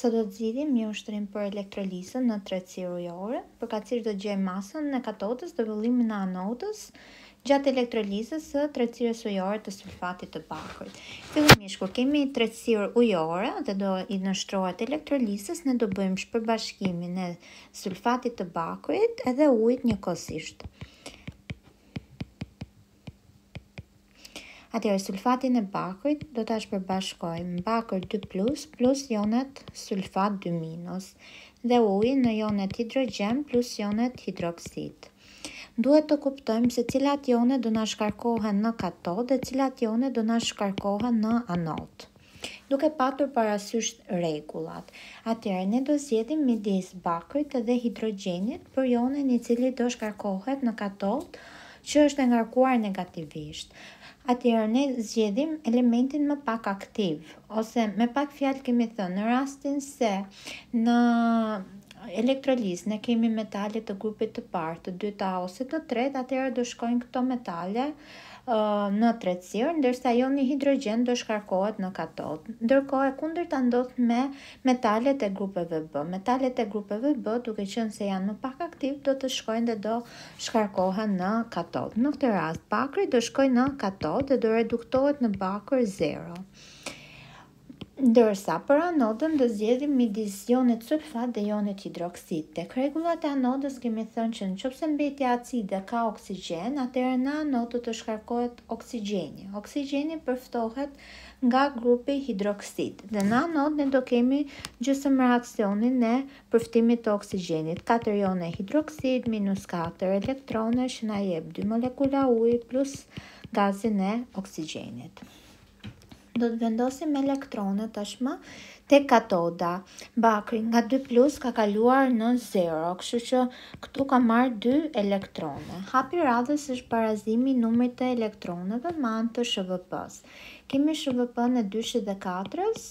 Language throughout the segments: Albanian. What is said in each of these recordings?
Sa do të zgjidhim një ushtrim për elektrolizën në tretësirë ujore, përkatësisht do të gjejmë masën e katodës dhe vëllimin e anodës gjatë elektrolizës së tretësirës ujore të sulfatit të bakrit. Fillimisht kur kemi tretësirë ujore dhe do i nënshtrohet elektrolizës, ne do bëjmë shpërbashkimin e sulfatit të bakrit edhe ujit njëkohësisht. Atëherë sulfatin e bakrit do ta shpërbashkojmë bakër 2 plus plus jonet sulfat 2 minus dhe ujin në jonet hidrogjen plus jonet hidroksid. Duhet të kuptojmë se cilat jone do na shkarkohen në katodë dhe cilat jone do na shkarkohen në anodë. Duke patur parasysh rregullat, atëherë ne do zgjedhim midis bakrit dhe hidrogjenit për jonin i cili do shkarkohet në katodë që është e ngarkuar negativisht. Atëherë ne zgjedhim elementin më pak aktiv, ose me pak fjalë kemi thënë në rastin se në elektrolizë ne kemi metale të grupit të parë, të dytë A ose të tretë, atëherë do shkojnë këto metale, në tretësirë, ndërsa joni hidrogjen do shkarkohet në katodë. Ndërkohë, e kundërta ndodh me metalet e grupeve B. Metalet e grupeve B, duke qenë se janë më pak aktivë, do të shkojnë dhe do shkarkohen në katodë. Në këtë rast, bakri do shkojë në katodë dhe do reduktohet në bakër zero. Ndërsa, për anodën do zgjedhim midis jonit sulfat dhe jonit hidroksid. Tek rregullat e anodës kemi thënë që në qoftë se mbetja acide ka oksigjen, atëherë në anodë do të shkarkohet oksigjeni. Oksigjeni përftohet nga grupi hidroksid dhe në anodë ne do kemi gjysmëreaksionin e përftimit të oksigjenit, katër jone hidroksid minus katër elektrone që na jep dy molekula uji plus gazin e oksigjenit. Do të vendosim elektronet tashmë tek katoda. Bakri nga 2 plus ka kaluar në 0, kështu që këtu ka marrë 2 elektrone. Hapi i radhës është barazimi i numrit të elektroneve me anë të SHVP-së. Kemi SHVP-në e dyshit dhe katrës,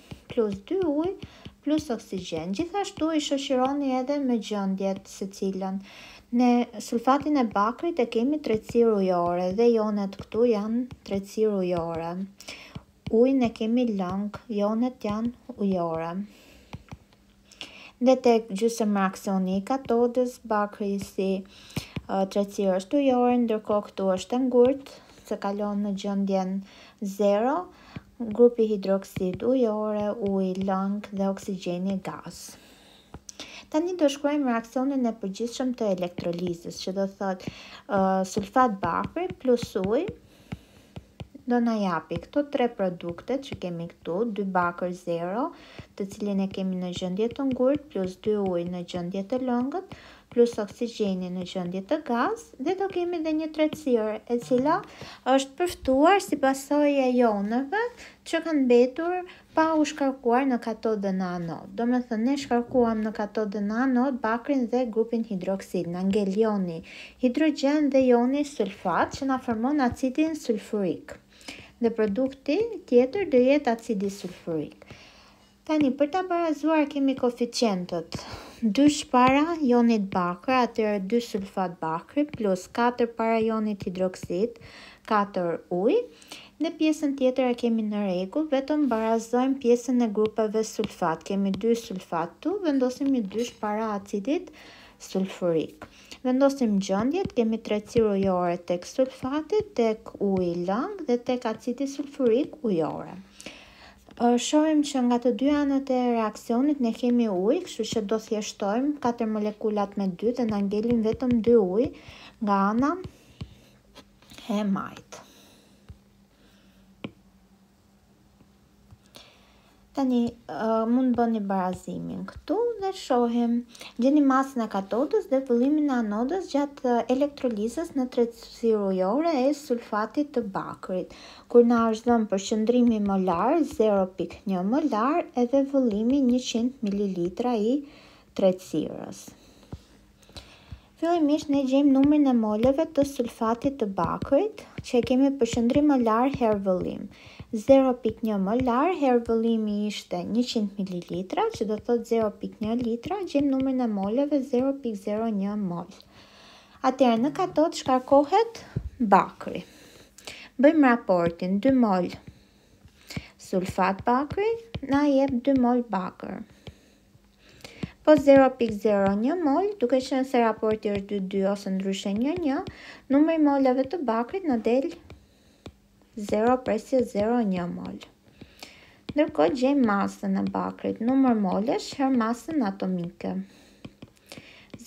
plus dy ujë plus oksigjen. Gjithashtu i shoqëroni edhe me gjendjet secilën. Ne sulfatin e bakrit e kemi tretësirë ujore dhe jonet këtu janë tretësirë ujore. Ujin e kemi lëng, jonet janë ujore. Dhe tek gjysmëreaksioni i katodës, bakri si tretësirë është ujore, ndërkohë këtu është e ngurtë, se kalon në gjendjen zero, grupi hidroksid ujore, uji lëng dhe oksigjeni gaz. Tani do shkruajmë reaksionin e përgjithshëm të elektrolizës, që do thotë sulfat bakri plus ujë, do na japi këto tre produktet që kemi këtu, dy bakër zero, të cilin e kemi në gjendje të ngurtë, plus dy ujë në gjendje të lëngët, plus oksigjenin në gjendje të gaz dhe do kemi dhe një tretësirë e cila është përftuar si pasojë e jonëve që kanë mbetur Pa u shkarkuar në katodë dhe në anodë. Domethënë ne shkarkuam në katodë dhe në anodë bakrin dhe grupin hidroksid. Na ngel joni hidrogjen dhe joni sulfat që na formon acidin sulfurik. Dhe produkti tjetër do jetë acidi sulfurik. Tani për ta barazuar kemi koeficientët. Dysh para jonit bakër, atëherë dy sulfat bakri plus katër para jonit hidroksid, katër ujë. Ne pjesën tjetër e kemi në rregull, vetëm barazojmë pjesën e grupeve sulfat. Kemi dy sulfat ktu, vendosim një dysh para acidit sulfurik. Vendosim gjendjet, kemi tretësirë ujore tek sulfatit, tek uji lëng dhe tek acidi sulfurik ujore. Shohim që nga të dy anët e reaksionit ne kemi ujë, kështu që do thjeshtojmë katër molekulat me dy dhe na ngelin vetëm dy ujë nga ana E majtë. Tani uh, mund bëni barazimin këtu dhe shohim. Gjeni masën e katodës dhe vëllimin e anodës gjatë elektrolizës në tretësirë ujore e sulfatit të bakrit. Kur na është dhënë përqëndrimi molar 0.1 molar edhe vëllimi 100 ml i tretësirës. Fillimisht ne gjejmë numrin e moleve të sulfatit të bakrit, që e kemi përqendrim molar herë vëllim. 0.1 molar herë vëllimi ishte 100 mililitra, që do thotë 0.1 litra, gjejmë numrin e moleve 0.01 mol. Atëherë në katodë shkarkohet bakri. Bëjmë raportin 2 mol sulfat bakri na jep 2 mol bakër. Po zero pikë zero një mol, duke qenë se raporti është dy dy ose ndryshe një një, numri i moleve të bakrit na del zero presje zero një mol. Ndërkohë gjejmë masën e bakrit, numër molesh herë masën atomike.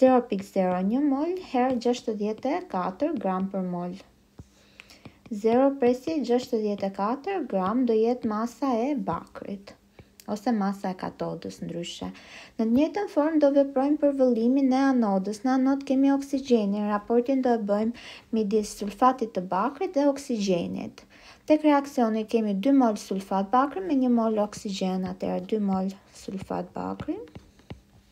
0.01 mol herë 64 gram për mol. Zero presje gjashtëdhjetë e katër gram do jetë masa e bakrit ose masa e katodës ndryshe. Në të njëjtën formë do veprojmë për vëllimin e anodës. Në anodë kemi oksigjenin, raportin do e bëjmë midis sulfatit të bakrit dhe oksigjenit. Tek reaksioni kemi 2 mol sulfat bakri me 1 mol oksigjen, atëherë 2 mol sulfat bakri.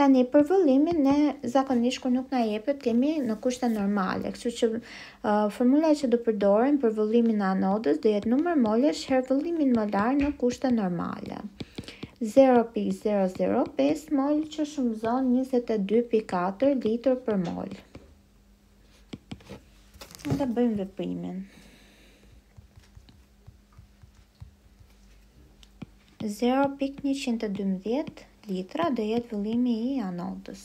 Tani, për vëllimin, ne zakonisht kur nuk na jepet, kemi në kushte normale, kështu që formula që do përdorim për vëllimin e anodës do jetë numër molesh herë vëllimin molar në kushte normale. 0.005 mol që shumëzon 22.4 litër për mol. Dhe bëjmë veprimin. Zero pikë njëqind e dymbëdhjetë litra do jetë vëllimi i anodës.